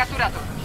capturado.